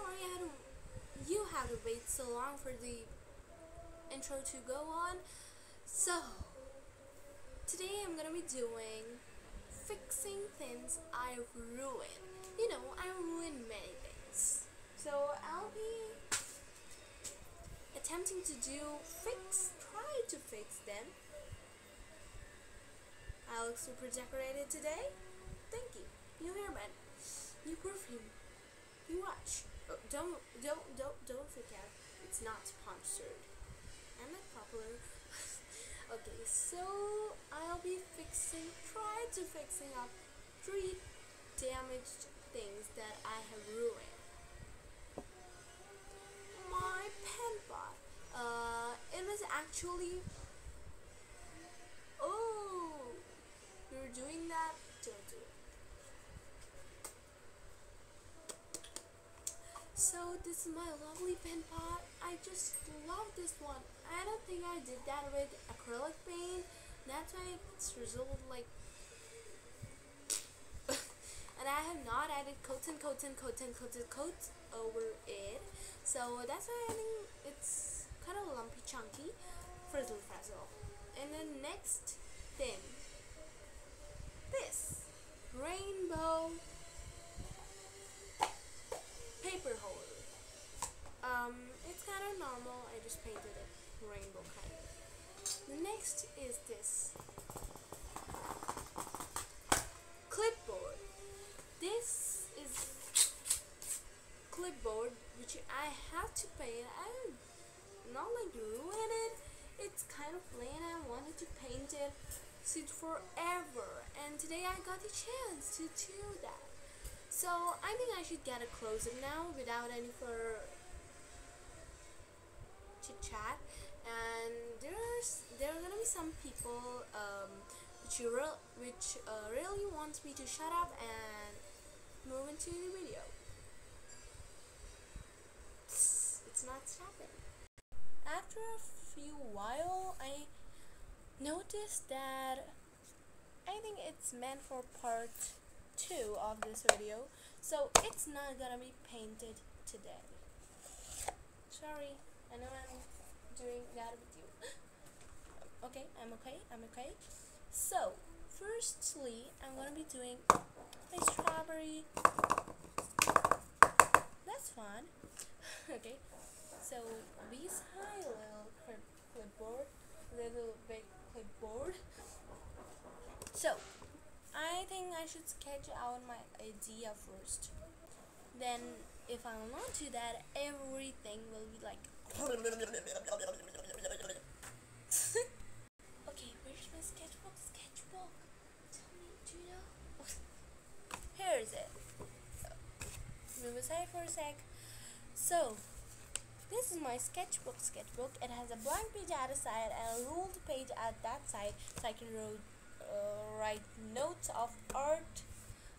Sorry I had to, you had to wait so long for the intro to go on. So, today I'm gonna be doing fixing things I ruined. You know, I ruin many things. So I'll be attempting to do fix, try to fix them. I look super decorated today. Thank you. New hairband, new perfume, new watch. Don't, don't, don't, don't forget, it's not sponsored. I'm not popular. okay, so I'll be fixing, try to fixing up three damaged things that I have ruined. My pen pot. Uh, it was actually. Oh, you're doing that? Don't do it. So this is my lovely pen pot. I just love this one. I don't think I did that with acrylic paint. That's why it's resulted like and I have not added coats and coats and coats and coats and coats over it. So that's why I think it's kind of lumpy chunky, frizzle frazzle. And the next thing, this rainbow paper holder. Um, it's kind of normal. I just painted it rainbow kind of. The next is this clipboard. This is clipboard which I have to paint. I'm not like ruin it. It's kind of plain. I wanted to paint it since forever, and today I got the chance to do that. So I think I should get a close up now without any further chit chat. And there's there are gonna be some people um, which you real which uh, really wants me to shut up and move into the video. It's not stopping. After a few while, I noticed that I think it's meant for part two of this video, so it's not gonna be painted today. Sorry, I know I'm doing that with you. okay, I'm okay, I'm okay. So, firstly, I'm gonna be doing a strawberry. That's fun. okay, so beside little clip clipboard, little big clipboard. So, I think I should sketch out my idea first. Then, if I'm not to that, everything will be like. Okay, where's my sketchbook? Sketchbook. Tell me, do you know? Here is it. Move aside for a sec. So, this is my sketchbook sketchbook. It has a blank page at a side and a ruled page at that side so I can wrote, uh, write notes of art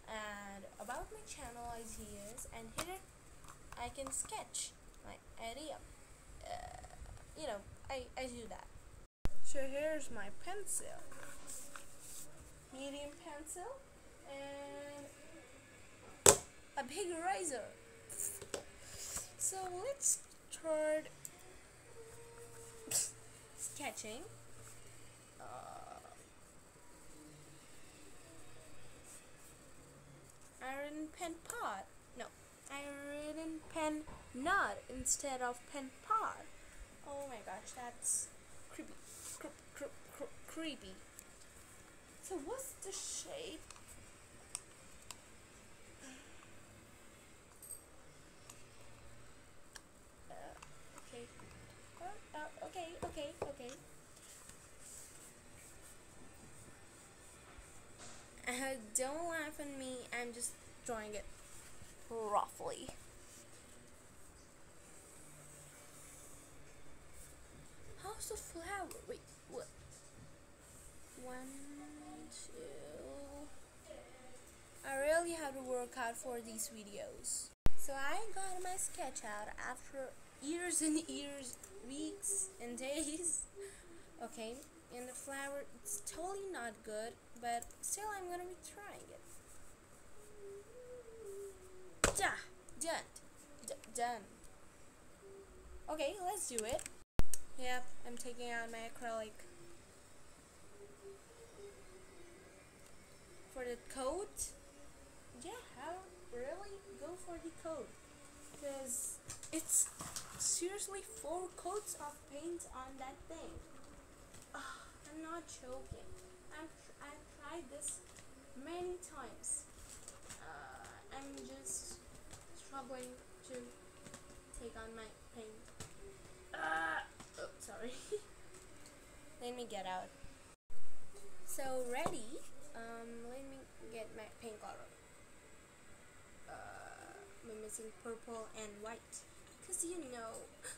and about my channel ideas and here I can sketch my idea. You know, I, I do that. So here's my pencil. Medium pencil and a big eraser. So let's start sketching. Uh, iron pen pot. No, iron pen knot instead of pen pot. Oh my gosh, that's creepy. Cre- cre- cre- creepy. So what's the shape? Uh, okay. Uh, uh, okay, okay, okay. Uh, don't laugh at me. I'm just drawing it roughly. How's the flower? Wait, what? One, two. I really have to work hard for these videos. So I got my sketch out after years and years, weeks and days. Okay, and the flower, it's totally not good, but still I'm gonna be trying it. Da, done. done. Okay, let's do it. Yep, I'm taking out my acrylic. For the coat, yeah, I really go for the coat because it's seriously four coats of paint on that thing. Uh, I'm not joking. I've, I've tried this many times. Uh, I'm just struggling to take on my paint. Uh, oh, sorry. let me get out. So ready. Um, let me get my paint color. Uh, I'm missing purple and white. Cause you know,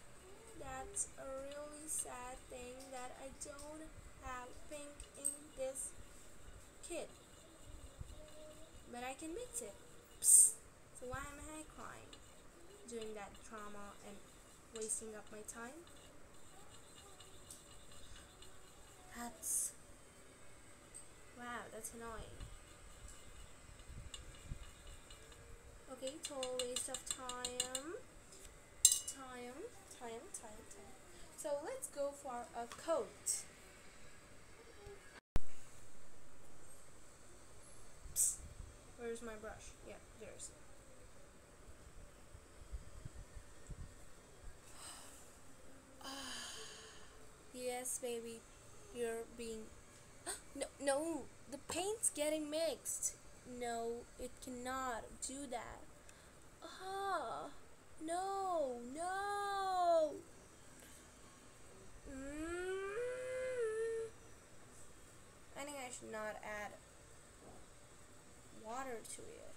that's a really sad thing that I don't have pink in this kit. But I can mix it. Psst. Why am I crying? Doing that drama and wasting up my time? That's... Wow, that's annoying. Okay, total waste of time. Time, time, time, time. So let's go for a coat. Where's my brush? Yeah, there's it. Yes, baby, you're being. no, no, the paint's getting mixed. No, it cannot do that. Ah, no, no. Mm. I think I should not add water to it.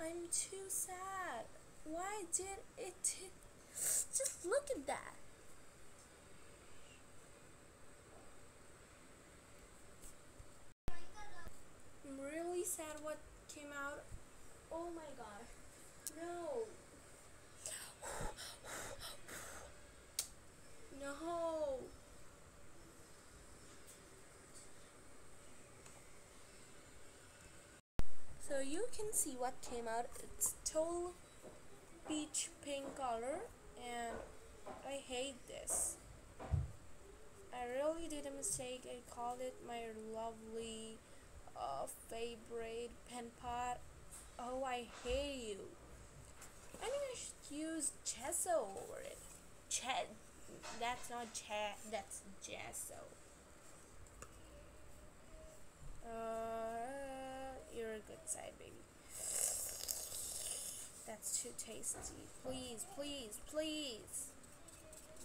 I'm too sad. Why did it? Just look at that. I'm really sad what came out. Oh my gosh. No. No. So you can see what came out. It's total peach pink color and I hate this. I really did a mistake. I called it my lovely uh, favorite pen pot. Oh, I hate you. I think I should use gesso over it. Chet. That's not chat. That's gesso. Uh, you're a good side, baby. That's too tasty. Please, please, please.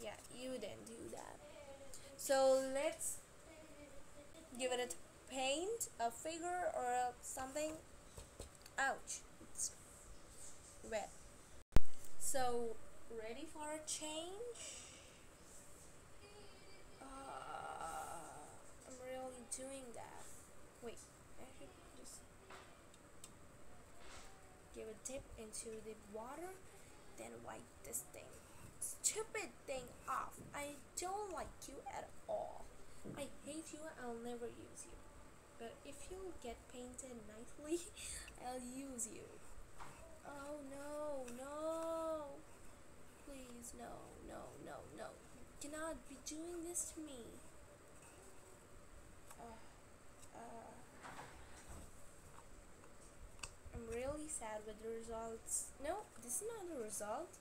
Yeah, you didn't do that. So let's give it a paint, a figure, or something. Ouch, it's wet. So, ready for a change? Uh, I'm really doing that. Wait, I should just give a dip into the water, then wipe this thing. Stupid thing off. I don't like you at all. I hate you, I'll never use you. But if you get painted nicely, I'll use you. Oh no, no. Please, no, no, no, no. You cannot be doing this to me. Uh, uh, I'm really sad with the results. No, this is not the result.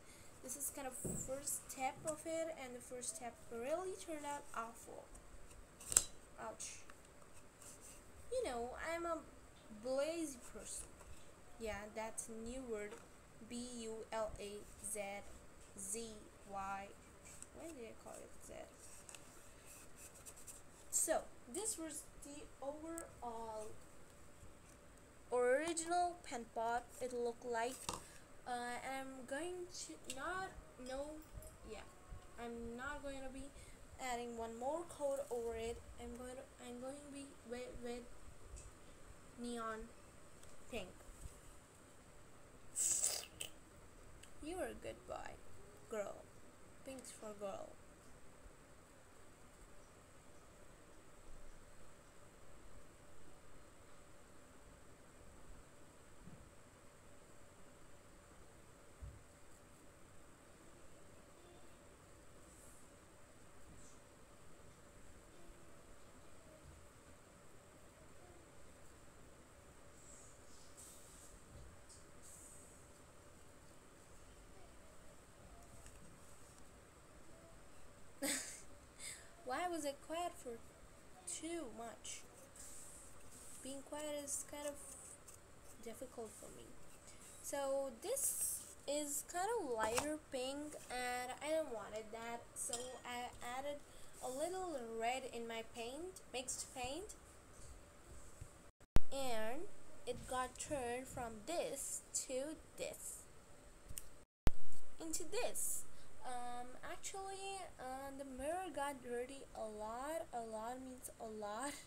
This is kind of first step of it, and the first step really turned out awful. Ouch. You know, I'm a lazy person. Yeah, that's new word. B U L A Z Z Y. Why did I call it Z? So, this was the overall original pen pot it looked like uh, I'm going to not no yeah I'm not going to be adding one more coat over it I'm going to I'm going to be with, with neon pink you're a good boy. Girl. Pink's for girl was quiet for too much. Being quiet is kind of difficult for me. So this is kind of lighter pink and I don't wanted that so I added a little red in my paint, mixed paint and it got turned from this to this into this um, actually uh, the got dirty a lot a lot means a lot.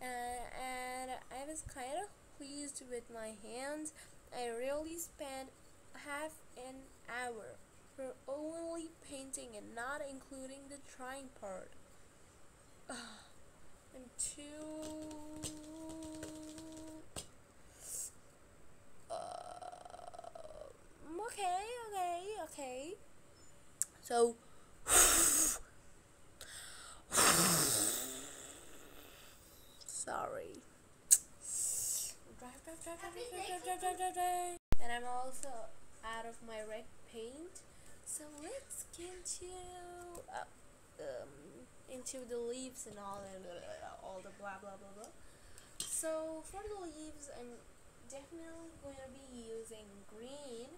Uh, and I was kind of pleased with my hands. I really spent half an hour for only painting and not including the trying part. I'm too okay, okay, okay. So, sorry. Drive, drive, drive, drive, drive, drive, drive, drive, drive. And I'm also out of my red paint. So let's get into uh, um, into the leaves and all and uh, all the blah blah blah blah. So for the leaves, I'm definitely going to be using green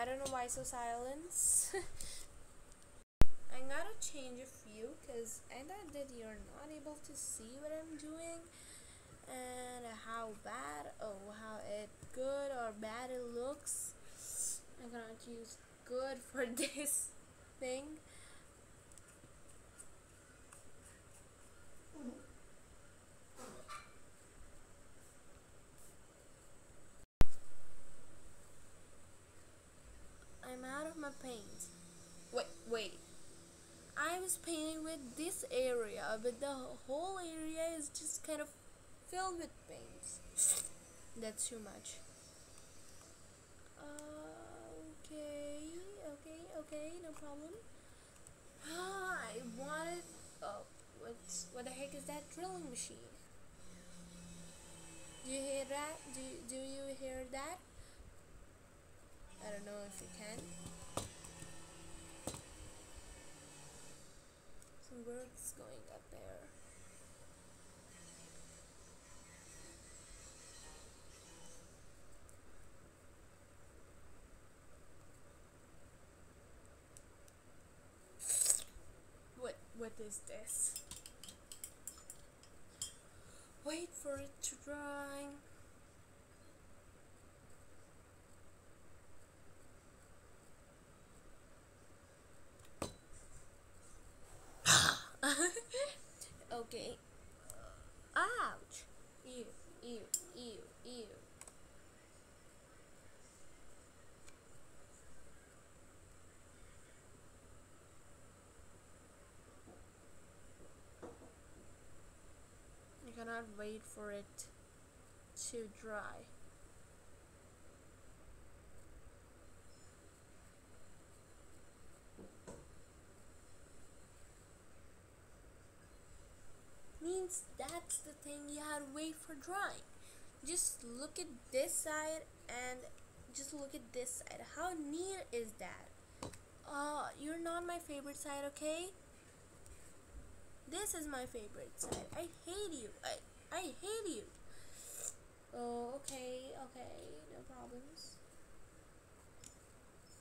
I don't know why so silence. I gotta change a few because I thought that you're not able to see what I'm doing and how bad oh how it good or bad it looks. I'm gonna use good for this thing. my paint. Wait. I was painting with this area, but the whole area is just kind of filled with paint. That's too much. Uh, okay, okay, okay, no problem. Ah, I wanted. Oh, what's what the heck is that drilling machine? Do you hear that? Do do you hear that? I don't know if you can. Going up there. What what is this? Wait for it to dry. okay. Ouch! Ew, ew, ew, ew. You cannot wait for it to dry. means that's the thing you had to wait for drying. Just look at this side and just look at this side. How neat is that? Uh, you're not my favorite side, okay? This is my favorite side. I hate you. I, I hate you. Oh, okay, okay, no problems.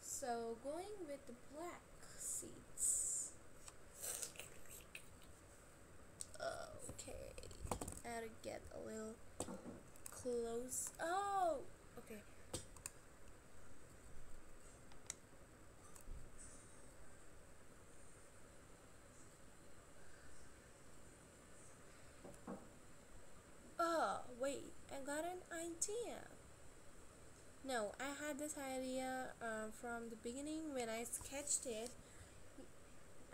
So, going with the black seats. Okay. I got to get a little close. Oh, wait, I got an idea. No, I had this idea uh, from the beginning when I sketched it.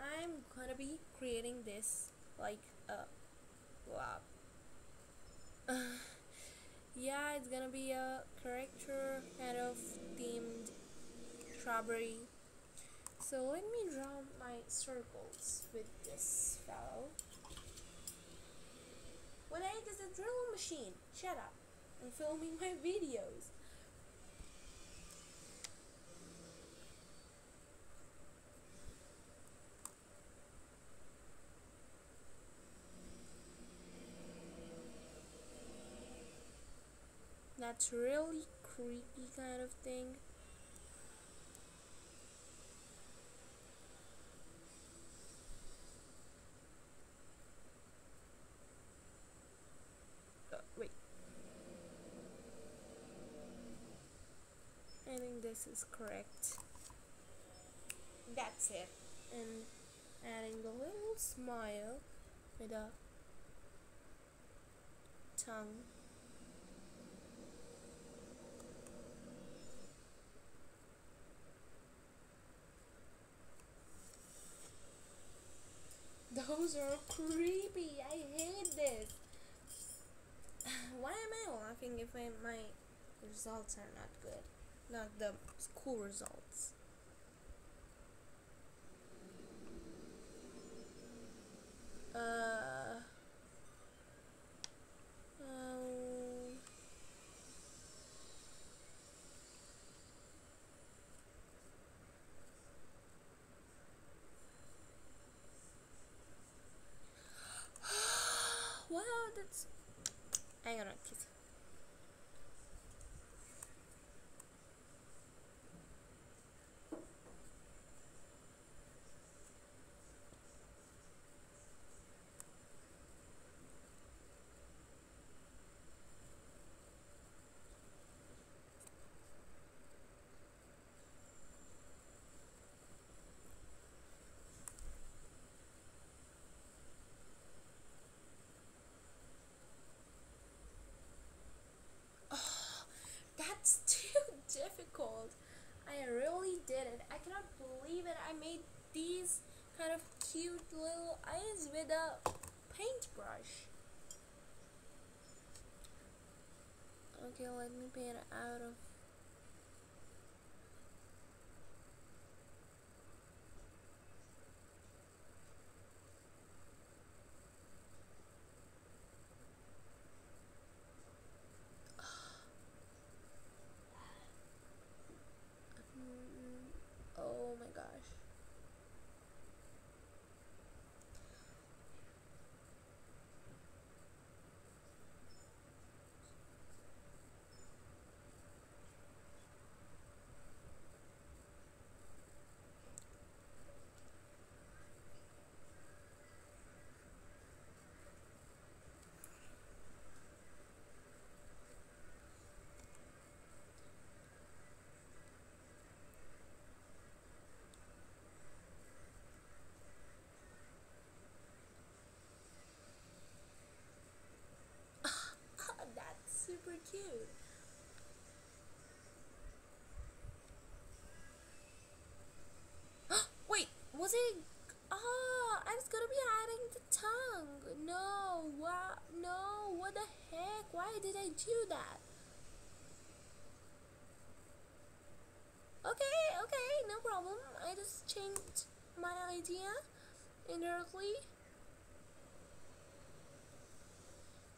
I'm gonna be creating this like a blob yeah, it's gonna be a character kind of themed strawberry. So let me draw my circles with this fellow when age is a drilling machine. Shut up. I'm filming my videos. That's really creepy kind of thing. This is correct. That's it. And adding the little smile with a tongue. Those are creepy. I hate this. Why am I laughing if I, my results are not good? Not the school results. Uh. Um. wow, that's. Hang on, kiss. Too difficult. I really did it. I cannot believe it. I made these kind of cute little eyes with a paintbrush. Okay, let me paint out of Mm, oh my gosh. That's super cute. Wait, was it? Ah, I was gonna be adding the tongue. No, what? No, what the heck? Why did I do that? Okay, okay, no problem. I just changed my idea indirectly.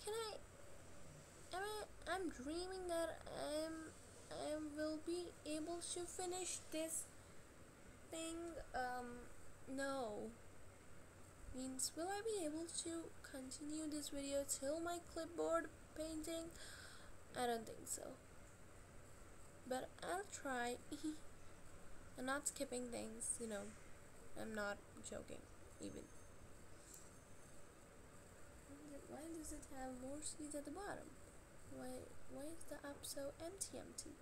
Can I? Am I? I'm dreaming that I'm. I will be able to finish this thing. Um, no. Means will I be able to continue this video till my clipboard painting? I don't think so. But I'll try. I'm not skipping things, you know. I'm not joking, even. Why does it have more seeds at the bottom? Why why is the up so empty empty?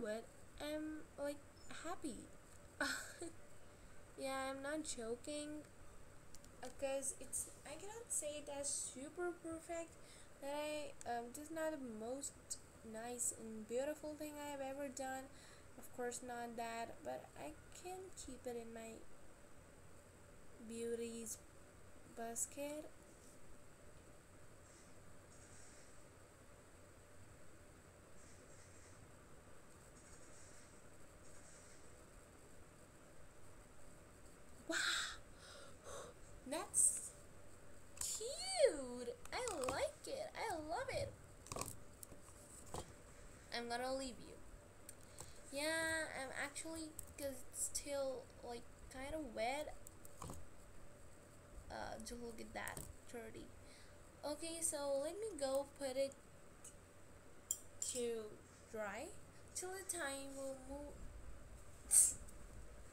What? I'm like happy. yeah, I'm not joking. Because it's I cannot say that's super perfect. That I um this is not the most nice and beautiful thing I have ever done. Of course not that, but I can keep it in my beauties basket wow that's cute I like it I love it Gonna leave you. Yeah I'm actually cause it's still like kind of wet. Uh, to look at that 30 okay so let me go put it to dry till the time we'll move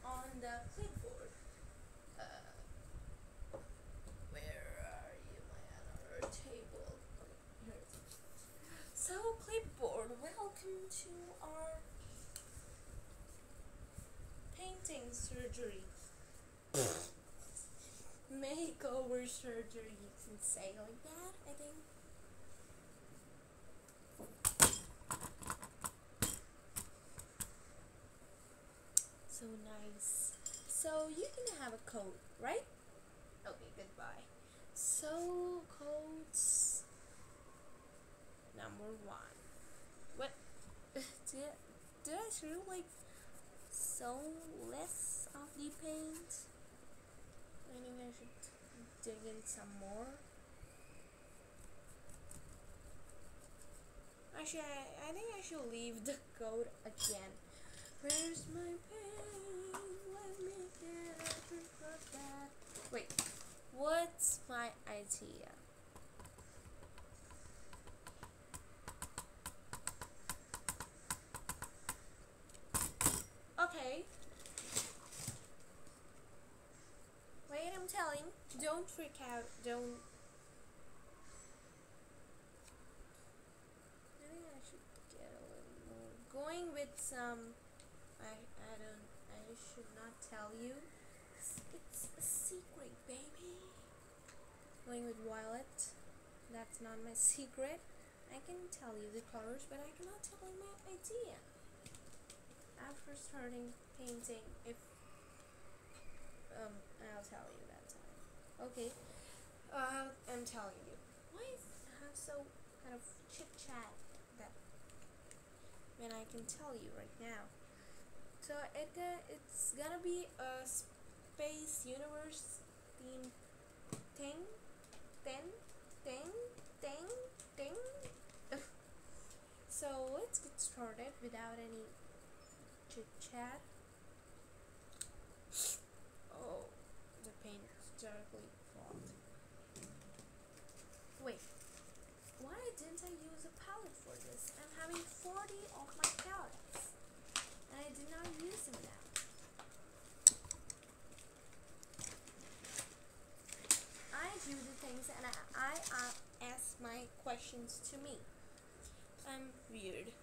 on the clipboard uh, where are you my other table here it is. so clipboard welcome to our painting surgery. Makeover surgery you can say like that I think. So nice. So you can have a coat right? Okay goodbye. So coats number one. What did, did I should like so less of the paint I think I should dig in some more. Actually, I, I think I should leave the code again. Where's my paint? Let me get that. Wait, what's my idea? Okay. Wait, I'm telling. Don't freak out. Don't. I think I should get a little more. Going with some. I I don't. I should not tell you. It's, it's a secret, baby. Going with violet. That's not my secret. I can tell you the colors, but I cannot tell you my idea. After starting painting, if um, I'll tell you. Okay. Uh, I'm telling you. Why is have so kind of chit chat that when I can tell you right now? So it uh, it's gonna be a space universe theme thing, thing, thing, thing, thing. so let's get started without any chit chat. Oh, the terribly clogged. Wait, why didn't I use a palette for this? I'm having 40 of my palettes, and I did not use them now. I do the things, and I, I uh, ask my questions to me. I'm weird.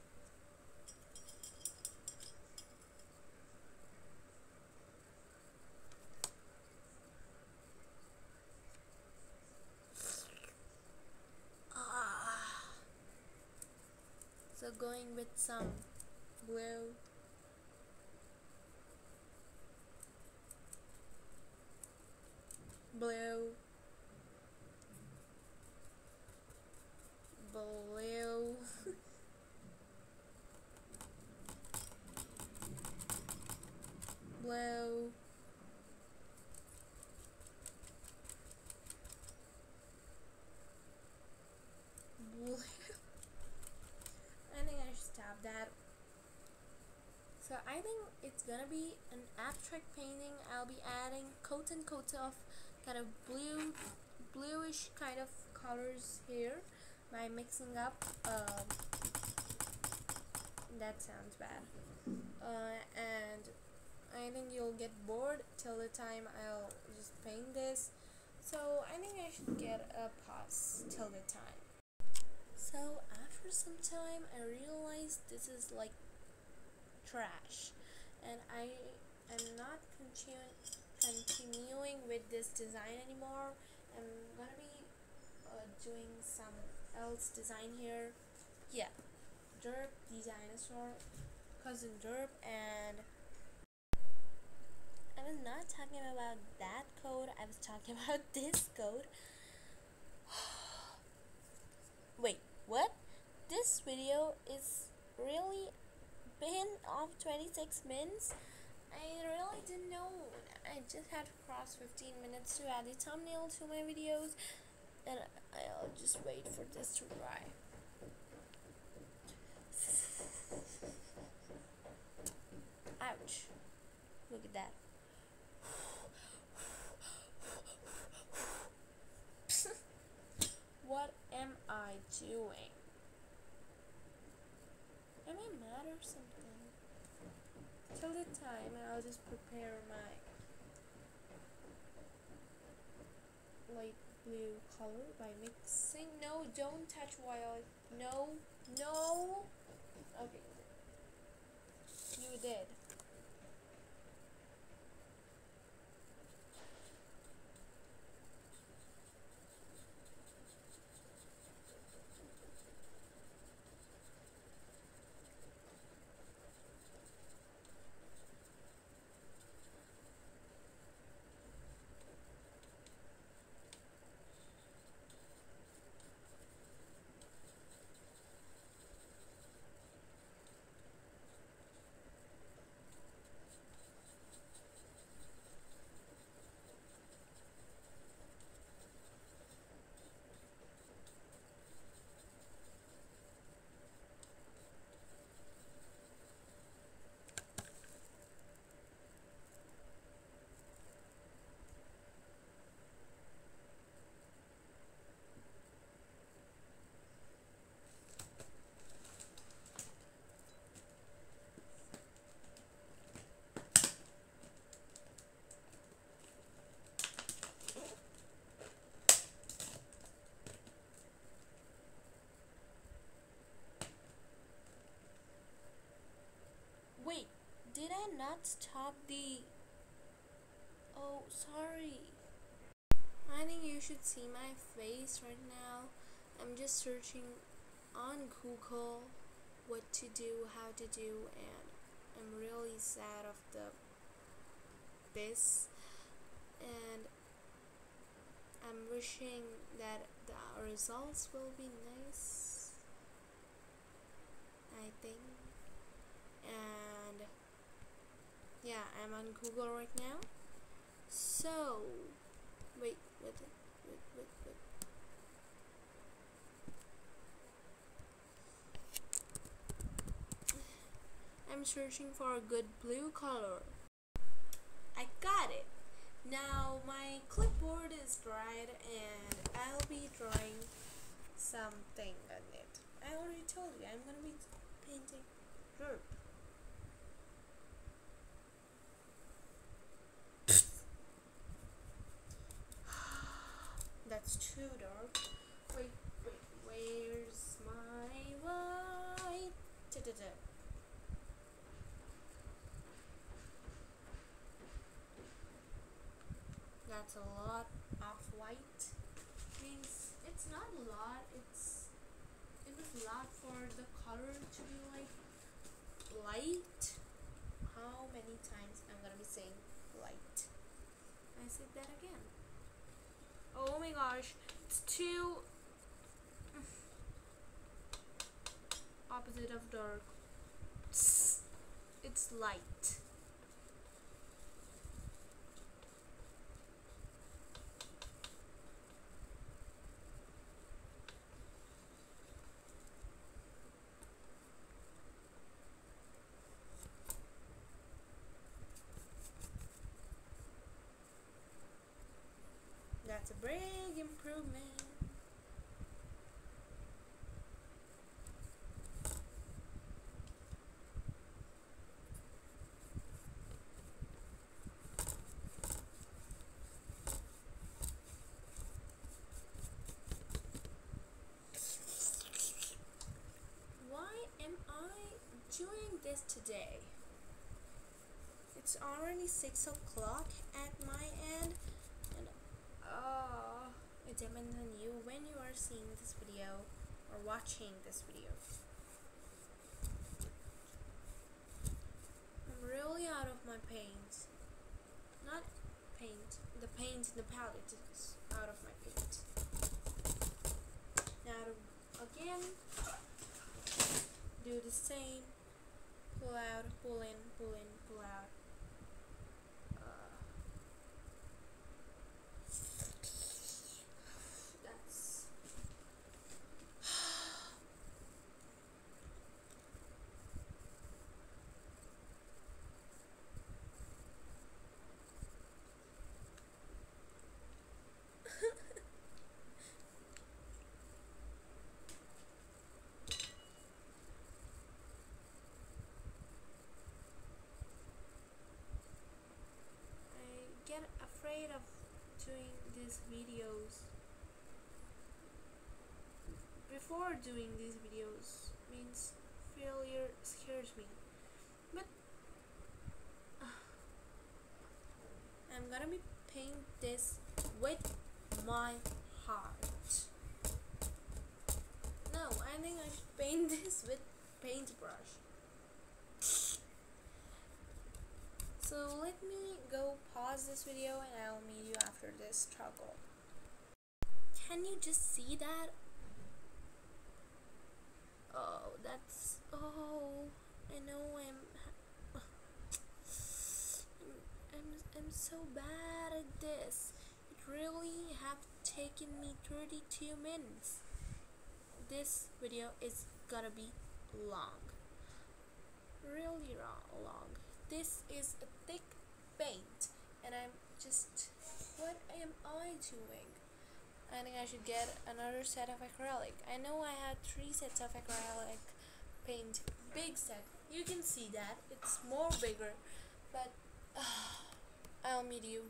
Going with some blue. Blue. blue. Blue. I think I should stop that. So I think it's gonna be an abstract painting. I'll be adding coats and coats of kind of blue, bluish kind of colors here by mixing up. Um, that sounds bad. Uh, and I think you'll get bored till the time I'll just paint this. So I think I should get a pause till the time. So after some time I realized this is like trash and I am not continu- continuing with this design anymore. I'm gonna be uh, doing some else design here. Yeah, Derp the dinosaur, cousin Derp, and I was not talking about that code. I was talking about this code. Wait, what? This video is really been of 26 minutes? I really didn't know. I just had to cross 15 minutes to add the thumbnail to my videos and I'll just wait for this to dry. Ouch. Look at that. what am I doing? I mad or something? Till the time and I'll just prepare my light blue color by mixing. No, don't touch while. No, no. Okay. You did. Wait, did I not stop the... Oh, sorry. I think you should see my face right now. I'm just searching on Google what to do, how to do, and I'm really sad of the this and I'm wishing that the results will be nice I think and yeah I'm on Google right now. So wait wait wait wait wait I'm searching for a good blue color. I got it. Now my clipboard is dried and I'll be drawing something on it. I already told you I'm gonna be painting dirt That's too dark. Wait, wait, where's my white? Da -da -da. That's a lot of white. Means it's not a lot. It's it was a lot for the color to be like light. How many times I'm gonna be saying light? I said that again. Oh my gosh, it's too opposite of dark. It's, it's light. That's a big improvement. Why am I doing this today? It's already 6 o'clock at my end and uh, it depends on you when you are seeing this video or watching this video. I'm really out of my paint. not paint. The paint in the palette is out of my paint. Now again, do the same. Pull out, pull in, pull in, pull out. Uh, that's I get afraid of doing these videos. Before doing these videos means failure scares me. But I'm gonna be paint this with my heart. No, I think I should paint this with paintbrush. So let me go pause this video and I'll meet you after this struggle. Can you just see that? Oh, that's oh, I know I'm I'm I'm, I'm so bad at this. It really have taken me 32 minutes. This video is gonna be long. Really long. This is a thick paint and I'm just what am I doing? I think I should get another set of acrylic. I know I had three sets of acrylic paint. Big set. You can see that. It's more bigger. But ah, I'll meet you.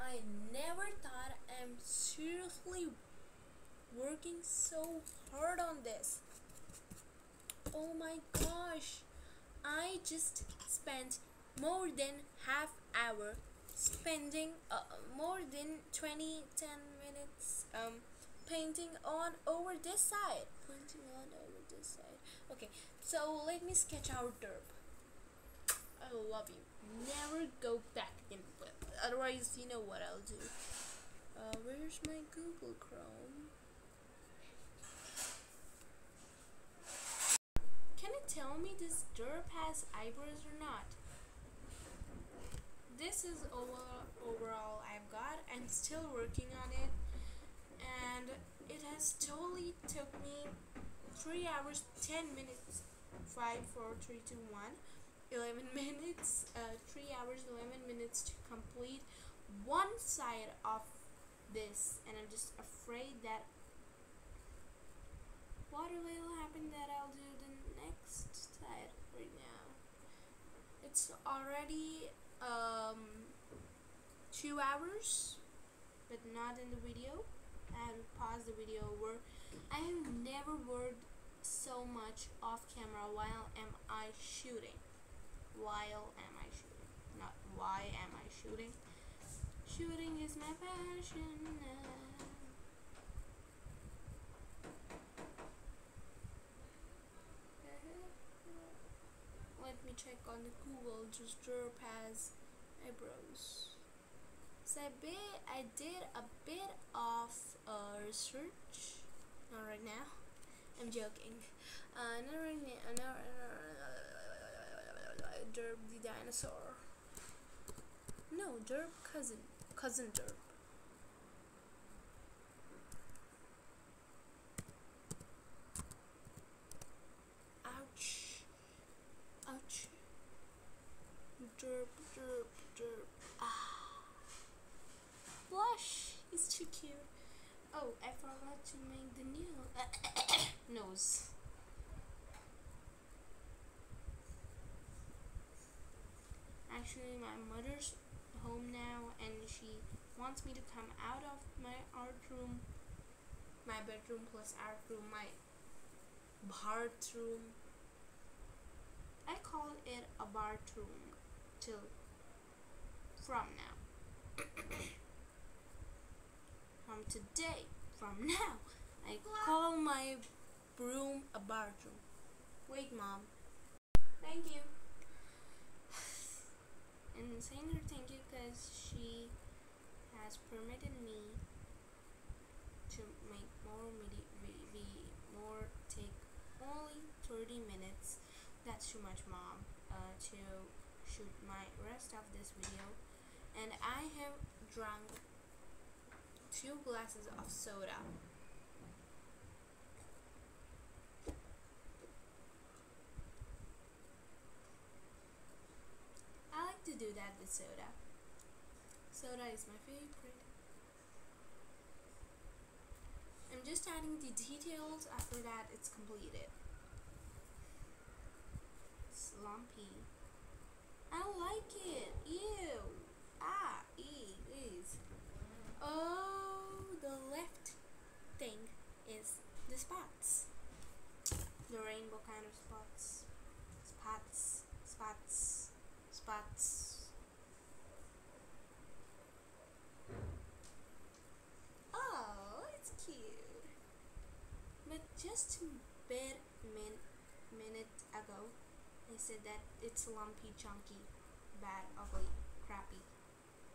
I never thought I'm seriously working so hard on this. Oh my gosh. I just spent more than half hour spending uh, more than 20 10 minutes um painting on over this side. Painting on over this side. Okay so let me sketch our derp. I love you. Never go back in otherwise you know what i'll do. Uh, where's my google chrome can you tell me this derp has eyebrows or not this is over, overall I've got. I'm still working on it and it has totally took me 3 hours 10 minutes 5 4 3 2 1 11 minutes uh, 3 hours 11 minutes to complete one side of this and I'm just afraid that what will happen that I'll do the next side right now it's already um, two hours, but not in the video. And pause the video over. I have never worked so much off camera while am I shooting. While am I shooting? Not why am I shooting. Shooting is my passion now. Let me check on the Google. Just Derp has eyebrows. So I bit, I did a bit of uh, research. Not right now. I'm joking. Uh, not right now. Not, uh, Derp the dinosaur. No, Derp cousin. Cousin Derp. Ouch. Ouch. Derp, derp, derp. Ah. He's too cute. Oh, I forgot to make the new nose. Actually, my mother's home now and she wants me to come out of my art room, my bedroom plus art room, my bathroom. I call it a bathroom till from now. from today, from now, I call my broom a bathroom. Wait, mom. Thank you. and saying her thank you because she has permitted me to make more midi- more take only 30 minutes that's too much mom uh, to shoot my rest of this video and I have drunk two glasses of soda. I like to do that with soda. Soda is my favorite. I'm just adding the details after that it's completed. Slumpy. I like it. Ew. Ah e is oh the left thing is the spots the rainbow kind of spots spots spots spots Oh, it's cute. But just a bit min minute ago, I said that it's lumpy, chunky, bad, ugly, crappy,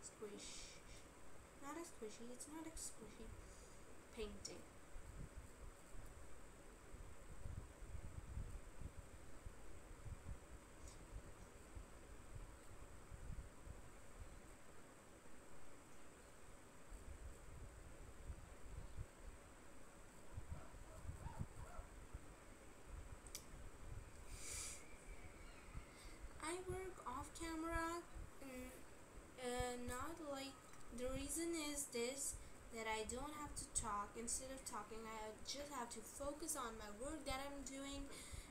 squish. Not a squishy. It's not a squishy painting. I work off camera and uh, not like the reason is this that I don't have to talk instead of talking I just have to focus on my work that I'm doing.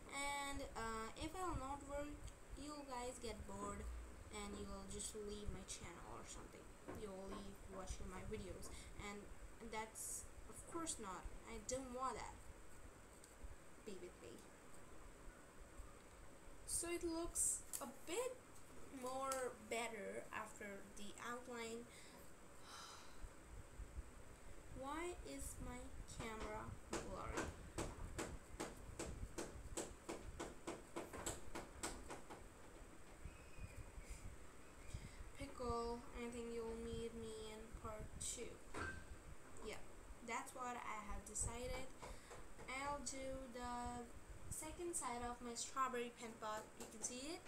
And uh, if I'll not work you guys get bored and you will just leave my channel or something. You will leave watching my videos. And that's of course not. I don't want that. Be with me. So it looks a bit more better after the outline why is my camera blurry pickle I think you'll meet me in part 2 yeah that's what I have decided I'll do the second side of my strawberry pen pot you can see it?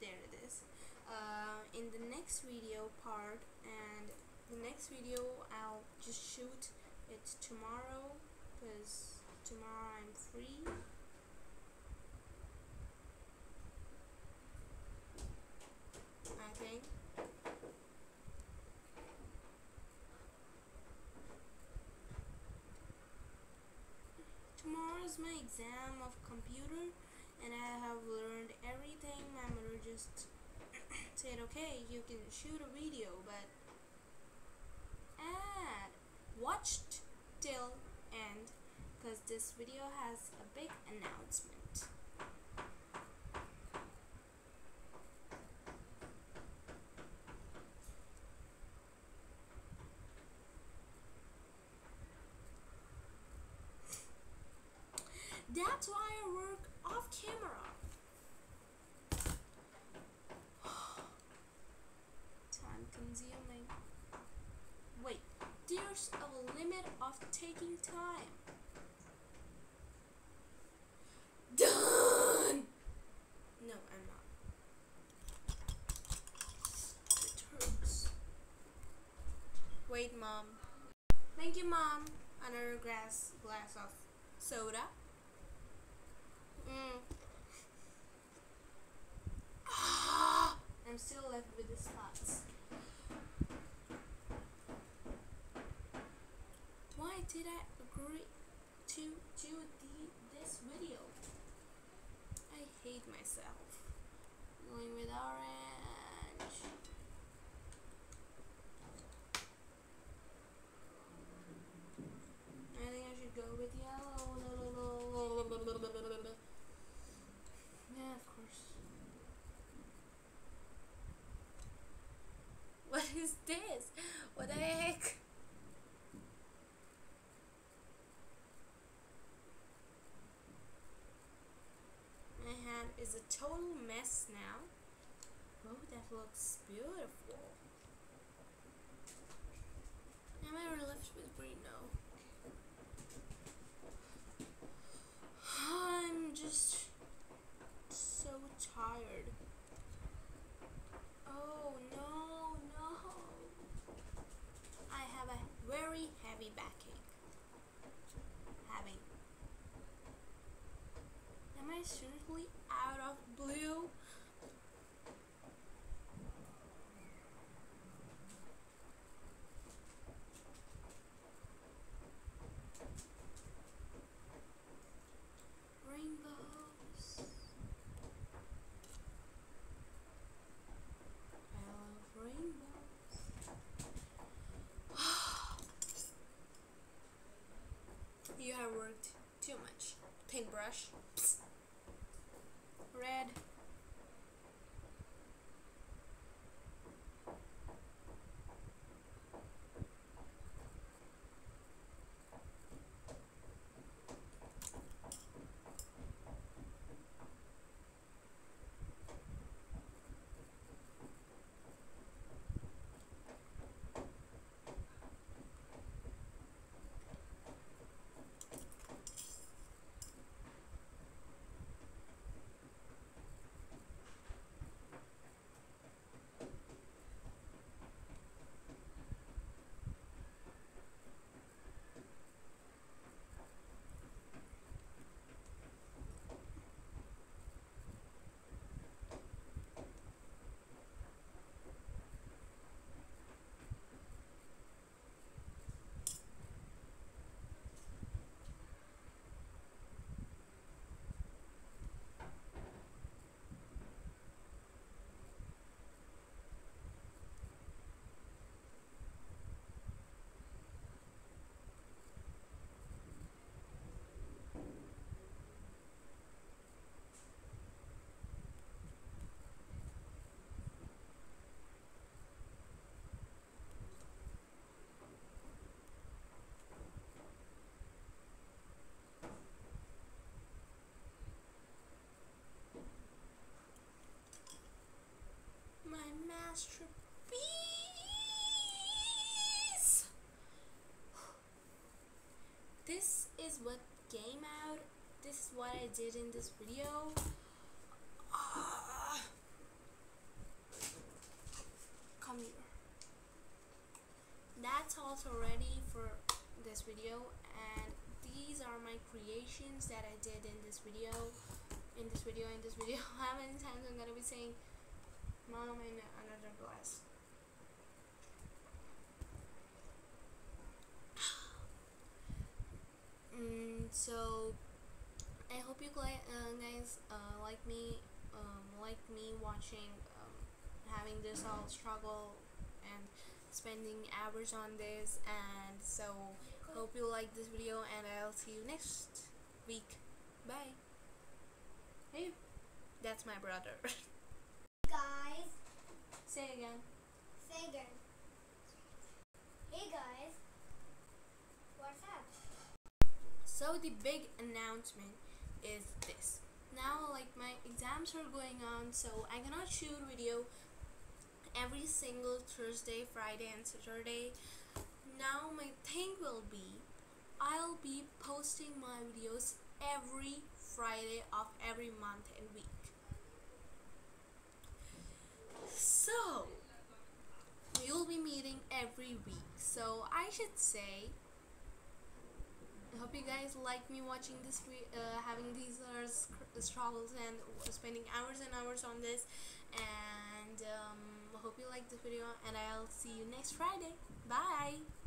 There it is. Uh, in the next video part and the next video I'll just shoot it tomorrow because tomorrow I'm free. I think tomorrow is my exam of computer and I have learned everything my mother just said okay you can shoot a video but add watched till end because this video has a big announcement Work off camera. Time consuming. Wait, there's a limit of taking time. Done! No, I'm not. It. Wait, mom. Thank you, mom. Another glass glass of soda. Mm. I'm still left with the spots. Why did I agree to do the this video? I hate myself. Going with orange. I think I should go with yellow. Yeah, of course. What is this? What the heck? My hand is a total mess now. Oh, that looks beautiful. Am I left with green now? I'm just so tired. Oh no, no. I have a very heavy backache. Having. Am I seriously out of blue? Rainbows. I love rainbows. you have worked too much. Paintbrush. Psst. Red. My masterpiece. This is what came out. This is what I did in this video. Ah. Come here. That's also ready for this video and these are my creations that I did in this video in this video in this video how many times I'm gonna be saying mom in another glass mm, so I hope you uh, guys uh, like me um, like me watching um, having this all struggle and spending hours on this. And so hope you like this video and I'll see you next week. Bye. Hey that's my brother guys, say again say again. Hey guys, what's up? So the big announcement is this. Now like my exams are going on so I cannot shoot video every single Thursday, Friday and Saturday. Now my thing will be I'll be posting my videos every Friday of every month and week. So you'll be meeting every week. So I should say I hope you guys like me watching this, uh, having these uh, struggles and spending hours and hours on this. And um, hope you like this video, and I'll see you next Friday. Bye.